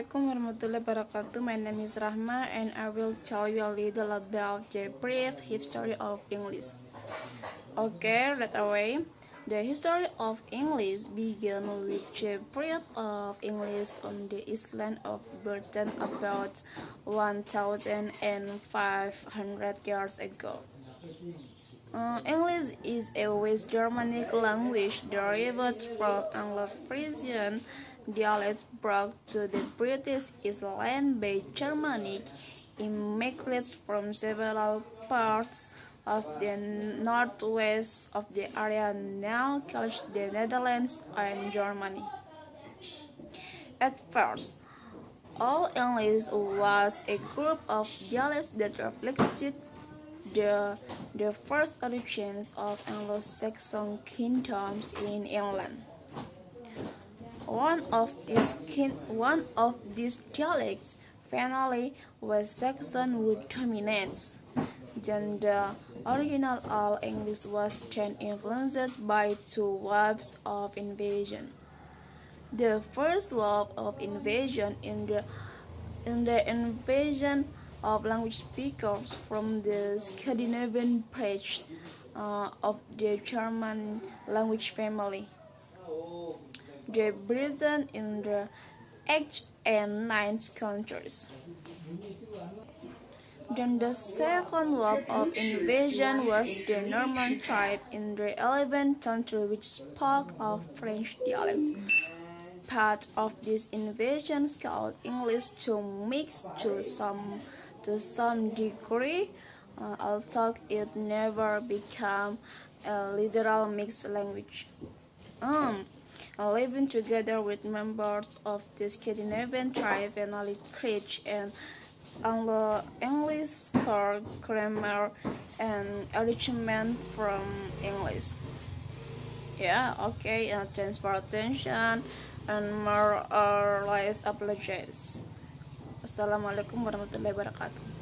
Assalamualaikum warahmatullahi wabarakatuh. My name is Rahma and I will tell you a little about the brief history of English. Okay, right away. The history of English began with the birth of English on the island of Britain about 1,500 years ago. Uh, English is a West Germanic language derived from Anglo-Frisian dialects brought to the British Islands by Germanic immigrants from several parts of the northwest of the area now called the Netherlands and Germany. At first, Old English was a group of dialects that reflected the, the first origins of Anglo-Saxon kingdoms in England. One of these kin one of these dialects finally West Saxon would dominate. Then the original Old English was then influenced by two waves of invasion. The first wave of invasion in the in the invasion of language speakers from the Scandinavian branch uh, of the German language family. The Britain in the 8th and 9th countries. Then the second wave of invasion was the Norman tribe in the 11th century which spoke of French dialects. Part of this invasion caused English to mix to some to some degree, uh, although it never became a literal mixed language. Um, living together with members of the Scandinavian tribe and finally create an Anglo-English core grammar and enrichment from English. Yeah, okay, uh, thanks for attention and more or less apologies. Assalamualaikum warahmatullahi wabarakatuh.